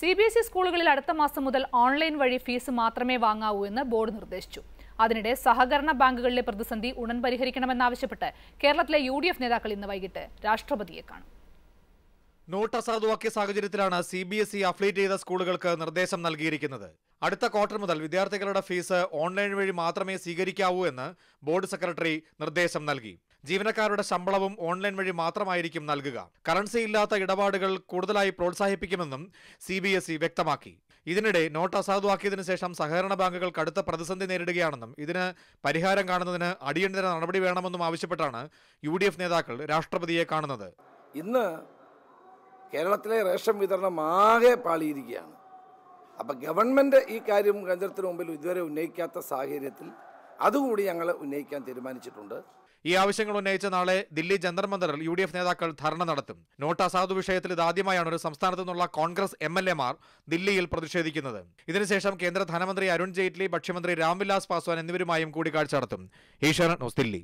C B S E സ്കൂളുകളിൽ അടുത്ത മാസം മുതൽ ഓൺലൈൻ വഴി ഫീസ് മാത്രമേ വാങ്ങാവൂ എന്ന് ബോർഡ് നിർദ്ദേശിച്ചു. അതിനിടെ സഹകരണ ബാങ്കുകളിലെ പ്രതിസന്ധി ഉടൻ പരിഹരിക്കണമെന്നാവശ്യപ്പെട്ട് കേരളത്തിലെ യു ഡി എഫ് നേതാക്കൾ ഇന്ന് വൈകിട്ട് രാഷ്ട്രപതിയെ കാണും. നോട്ട് അസാധുവാക്കിയ സാഹചര്യത്തിലാണ് C B S E affiliate ചെയ്ത സ്കൂളുകൾക്ക് നിർദ്ദേശം നൽകിയിരിക്കുന്നത്. അടുത്ത ക്വാർട്ടർ മുതൽ വിദ്യാർത്ഥികളുടെ ഫീസ് ഓൺലൈൻ വഴി മാത്രമേ സ്വീകരിക്കാവൂ എന്ന് ബോർഡ് സെക്രട്ടറി നിർദ്ദേശം നൽകി. ജീവനക്കാരുടെ ശമ്പളവും ഓൺലൈൻ വഴി മാത്രമായിരിക്കും നൽകുക. കറൻസി ഇല്ലാത്ത ഇടപാടുകൾ കൂടുതലായി പ്രോത്സാഹിപ്പിക്കുമെന്നും സി വ്യക്തമാക്കി. ഇതിനിടെ നോട്ട് അസാധുവാക്കിയതിനു ശേഷം സഹകരണ ബാങ്കുകൾ കടുത്ത പ്രതിസന്ധി നേരിടുകയാണെന്നും ഇതിന് പരിഹാരം കാണുന്നതിന് അടിയന്തര നടപടി വേണമെന്നും ആവശ്യപ്പെട്ടാണ് യു നേതാക്കൾ രാഷ്ട്രപതിയെ കാണുന്നത്. ഇന്ന് കേരളത്തിലെ റേഷൻ വിതരണം ആകെ പാളിയിരിക്കുകയാണ്. അപ്പം ഗവൺമെന്റ് ഈ കാര്യം കേന്ദ്രത്തിന് മുമ്പിൽ ഇതുവരെ ഉന്നയിക്കാത്ത സാഹചര്യത്തിൽ അതുകൂടി ഞങ്ങൾ ഉന്നയിക്കാൻ തീരുമാനിച്ചിട്ടുണ്ട്. ഈ ആവശ്യങ്ങൾ ഉന്നയിച്ച നാളെ ദില്ലി ജന്തർ മന്ദറിൽ യു ഡി എഫ് നേതാക്കൾ ധർണ നടത്തും. നോട്ട് അസാധു വിഷയത്തിൽ ഇതാദ്യമായാണ് ഒരു സംസ്ഥാനത്തു നിന്നുള്ള കോൺഗ്രസ് എം എൽ എമാർ ദില്ലിയിൽ പ്രതിഷേധിക്കുന്നത്. ഇതിനുശേഷം കേന്ദ്ര ധനമന്ത്രി അരുൺ ജെയ്റ്റ്ലി ഭക്ഷ്യമന്ത്രി രാംവിലാസ് പാസ്വാൻ എന്നിവരുമായും കൂടിക്കാഴ്ച നടത്തും. ഈശ്വരൻ ന്യൂസ് ദില്ലി.